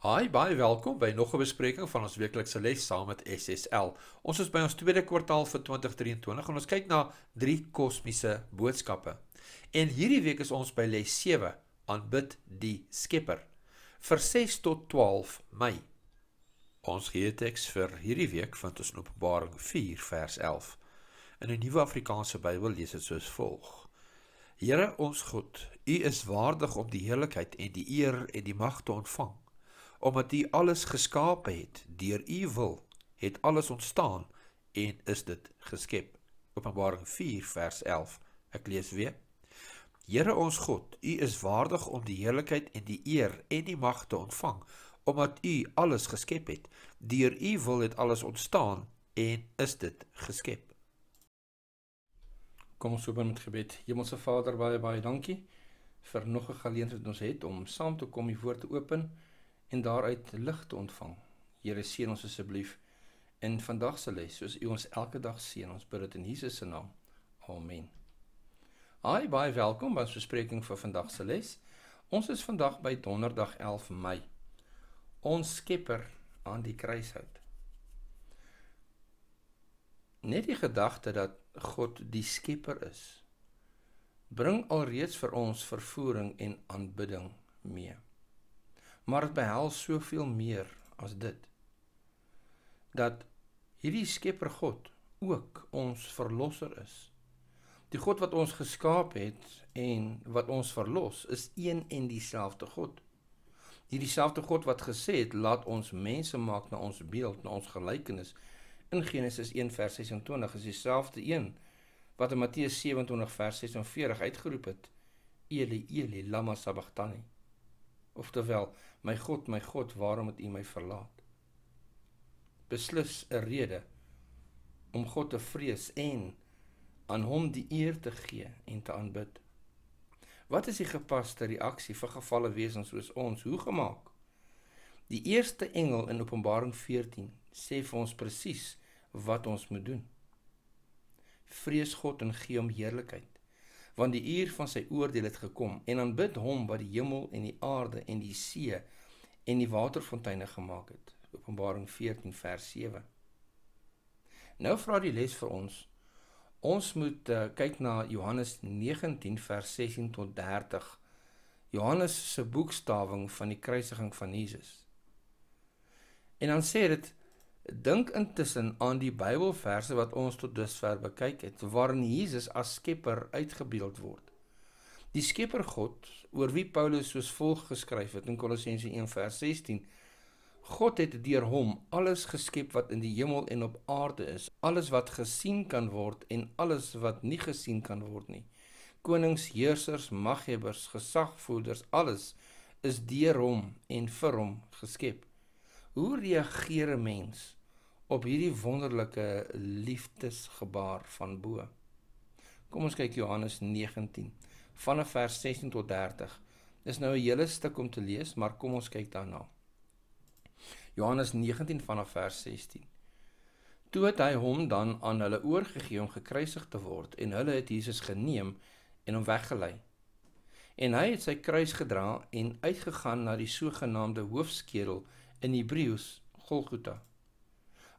Hi, baie welkom by nog 'n bespreking van ons weeklikse les saam met SSL. Ons is by ons tweede kwartaal vir 2023 en ons kyk na drie kosmiese boodskappe. En hierdie week is ons by les 7, aanbid die Skepper, vir 6 tot 12 Mei. Ons geeteks vir hierdie week vind ons in Openbaring 4 vers 11. In 'n nuwe Afrikaanse Bybel lees dit soos volg: Here ons God, U is waardig om die heerlikheid en die eer en die mag te ontvang omdat U alles geskape het deur U wil het alles ontstaan en is dit geskep. Openbaring 4 vers 11 ek lees weer. Here ons God U is waardig om die heerlikheid en die eer en die mag te ontvang omdat U alles geskep het. Deur U wil het alles ontstaan en is dit geskep. Kom ons open met gebed. Hemelse Vader baie baie dankie vir nog 'n geleentheid wat ons het om saam te kom die woord te open en daaruit lig te ontvang. Here seën ons asseblief in vandag se les, soos U ons elke dag seën. Ons bid dit in Jesus se naam. Amen. Hi, baie welkom by ons bespreking vir vandag se les. Ons is vandag by Donderdag 11 Mei. Ons Skepper aan die kruishout. Net die gedagte dat God die Skepper is, bring alreeds vir ons vervoering en aanbidding mee maar dit behels soveel meer as dit dat hierdie Skepper God ook ons verlosser is. Die God wat ons geskaap het en wat ons verlos, is een en dieselfde God. Hierdie selfde God wat gesê het laat ons mense maak na ons beeld, na ons gelykenis in Genesis 1 vers 26 is dieselfde een wat in Matteus 27 vers 46 uitgeroep het: Eli Eli lama sabachthani. Oftewel, my God, my God, waarom het U my verlaat? Beslis 'n rede om God te vrees en aan hom die eer te gee en te aanbid. Wat is die gepaste reaksie vir gefalle wesens soos ons? Hoe gemaak? Die eerste engel in Openbaring 14 sê vir ons presies wat ons moet doen. Vrees God en gee hom heerlikheid want die uur van sy oordeel het gekom en aanbid hom wat die hemel en die aarde en die see en die waterfonteine gemaak het. Openbaring 14 vers 7. Nou vra die les vir ons. Ons moet uh, kyk na Johannes 19 vers 16 tot 30. Johannes se boekstawing van die kruisiging van Jesus. En dan sê dit Dink intussen aan die Bybelverse wat ons tot dusver bekyk het, waarin Jesus as Skepper uitgebeeld word. Die Skepper God, oor wie Paulus soos volg geskryf het in Kolossense 1:16, God het deur hom alles geskep wat in die hemel en op aarde is, alles wat gesien kan word en alles wat nie gesien kan word nie. Konings, heersers, maghebbers, gesagvoerders, alles is deur hom en vir hom geskep. Hoe reageer 'n mens op hierdie wonderlike liefdesgebaar van bo? Kom ons kyk Johannes 19 vanaf vers 16 tot 30. Dis nou 'n hele stuk om te lees, maar kom ons kyk daarna. Johannes 19 vanaf vers 16. Toe het hy hom dan aan hulle oorgegee om gekruisig te word en hulle het Jesus geneem en hom weggelei. En hy het sy kruis gedra en uitgegaan na die sogenaamde hoofskedel in Hebreëus Golgotha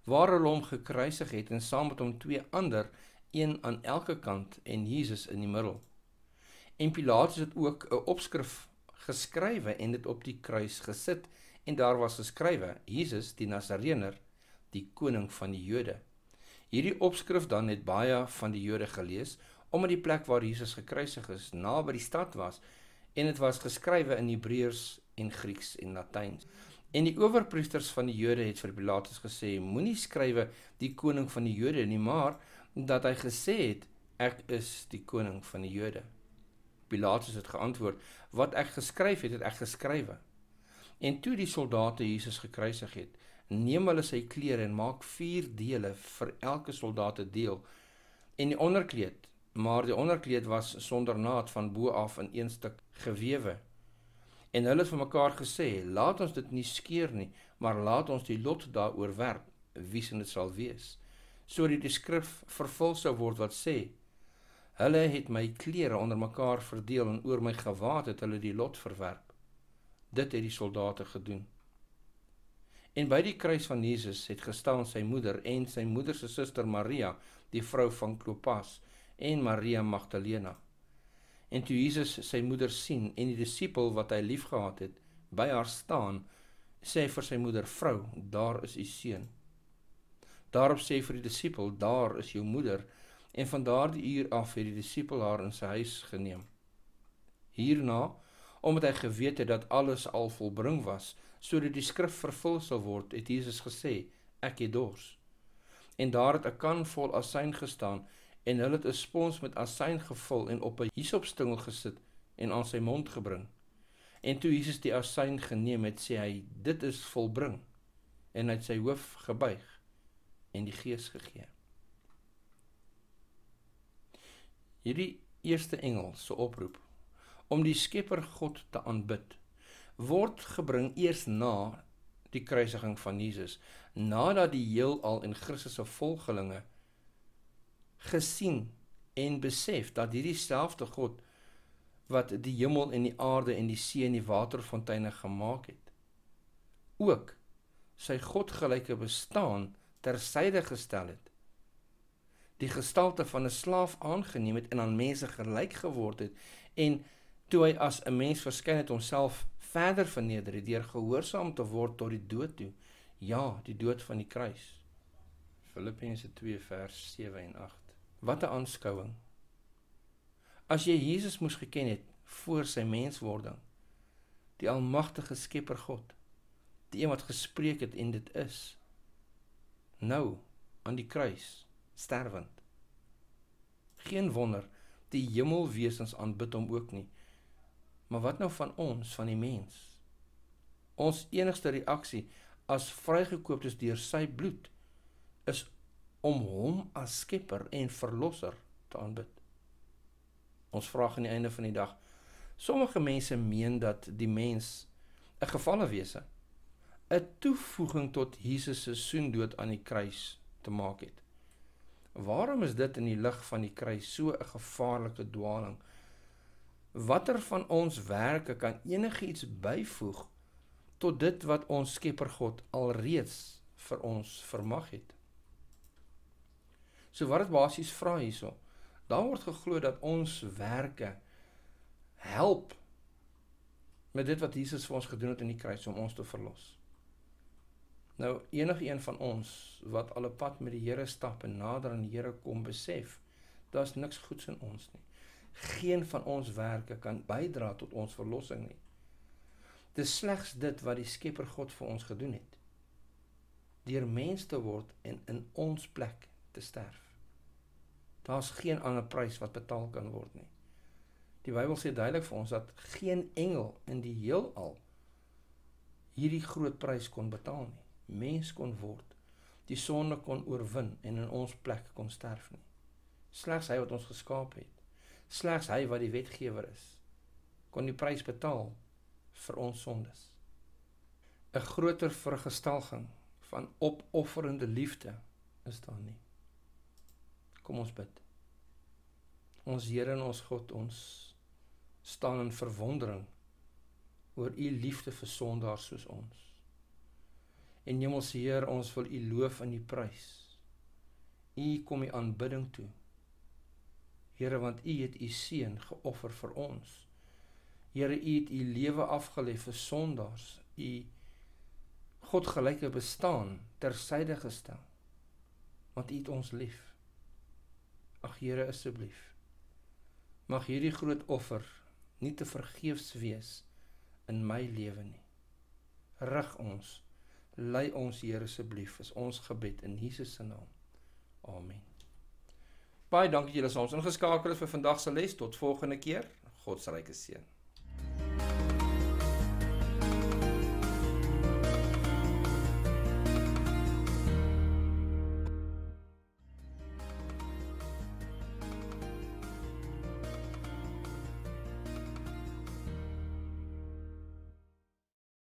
waar hulle hom gekruisig het en saam met hom twee ander een aan elke kant en Jesus in die middel. En Pilatus het ook 'n opskrif geskrywe en dit op die kruis gesit en daar was geskrywe Jesus die Nasareëner die koning van die Jode. Hierdie opskrif dan het baie van die Jode gelees omdat die plek waar Jesus gekruisig is naby die stad was en dit was geskrywe in Hebreëus en Grieks en Latyns. En die owerpriesters van die Jode het vir Pilatus gesê: Moenie skrywe die koning van die Jode nie, maar dat hy gesê het ek is die koning van die Jode. Pilatus het geantwoord: Wat ek geskryf het, het ek geskrywe. En toe die soldate Jesus gekruisig het, neem hulle sy klere en maak 4 dele vir elke soldaat 'n deel en die onderkleed, maar die onderkleed was sonder naad van bo af in een stuk gewewe En hulle het vir mekaar gesê: "Laat ons dit nie skeer nie, maar laat ons die lot daaroor werp, wie se dit sal wees." Sodat die skrif vervul sou word wat sê: "Hulle het my klere onder mekaar verdeel en oor my gewaad het hulle die lot verwerp." Dit het die soldate gedoen. En by die kruis van Jesus het gestaan sy moeder en sy moeder se suster Maria, die vrou van Klopas, en Maria Magdalena. En toe Jesus sy moeder sien en die disipel wat hy liefgehad het, by haar staan, sê hy vir sy moeder: "Vrou, daar is u seun." Daarop sê hy vir die disipel: "Daar is jou moeder." En van daardie uur af het die disipel haar in sy huis geneem. Hierna, omdat hy geweet het dat alles al volbring was, sodat die skrif vervul sal word, het Jesus gesê: "Ek het dors." En daar het 'n kan vol asyn gestaan en hulle het 'n spons met asyn gevul en op 'n hisopstingel gesit en aan sy mond gebring. En toe Jesus die asyn geneem het, sê hy: "Dit is volbring." En hy het sy hoof gebuig en die gees gegee. Hierdie eerste engel se oproep om die Skepper God te aanbid word gebring eers na die kruisiging van Jesus, nadat die heelal en Christus se volgelinge gesien en besef dat hierdie selfde God wat die hemel en die aarde en die see en die waterfonteine gemaak het, ook sy godgelyke bestaan tersyde gestel het. Die gestalte van 'n slaaf aangeneem het en aan mense gelyk geword het en toe hy as 'n mens verskyn het homself verder verneder het deur gehoorsaam te word tot die dood toe. Ja, die dood van die kruis. Filippense 2 vers 7 en 8. Wat 'n aanskouing. As jy Jesus moes geken het voor sy menswording, die almagtige Skepper God, die een wat gespreek het en dit is, nou aan die kruis sterwend. Geen wonder die hemelwesens aanbid hom ook nie. Maar wat nou van ons, van die mens? Ons enigste reaksie as vrygekooptes deur sy bloed is om hom as skepper en verlosser te aanbid. Ons vra aan die einde van die dag. Sommige mense meen dat die mens 'n gevalle wese 'n toevoeging tot Jesus se soendood aan die kruis te maak het. Waarom is dit in die lig van die kruis so 'n gevaarlike dwaling? Watter van ons werke kan enigiets byvoeg tot dit wat ons Skepper God alreeds vir ons vermag het? So wat dit basies vra hierso. Daar word geglo dat ons werke help met dit wat Jesus vir ons gedoen het in die kruis om ons te verlos. Nou enige een van ons wat al 'n pad met die Here stap en nader aan die Here kom besef, daar's niks goeds in ons nie. Geen van ons werke kan bydra tot ons verlossing nie. Dis slegs dit wat die Skepper God vir ons gedoen het. Deur mens te word en in ons plek te sterf. Daar's geen ander prys wat betaal kan word nie. Die Bybel sê duidelik vir ons dat geen engel in die heelal hierdie groot prys kon betaal nie. Mens kon word, die sonde kon oorwin en in ons plek kon sterf nie. Slegs hy wat ons geskaap het, slegs hy wat die wetgewer is, kon die prys betaal vir ons sondes. 'n Groter vergestalging van opofferende liefde is daar nie. Kom ons bid. Ons Here en ons God, ons staan in verwondering oor u liefde vir sondaars soos ons. En Hemelse Heer, ons wil u loof en u prys. U kom u aanbidding toe. Here, want u het u seun geoffer vir ons. Here, u het u lewe afgelê vir sondaars. U God gelyke bestaan tersyde gestel. Want u het ons lief. Ag Here asseblief. Mag hierdie groot offer nie te vergeefs wees in my lewe nie. Rig ons. Lei ons Here asseblief is ons gebed in Jesus se naam. Amen. Baie dankie julle is ons ingeskakel vir vandag se les tot volgende keer. God se ryke seën.